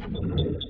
Thank you.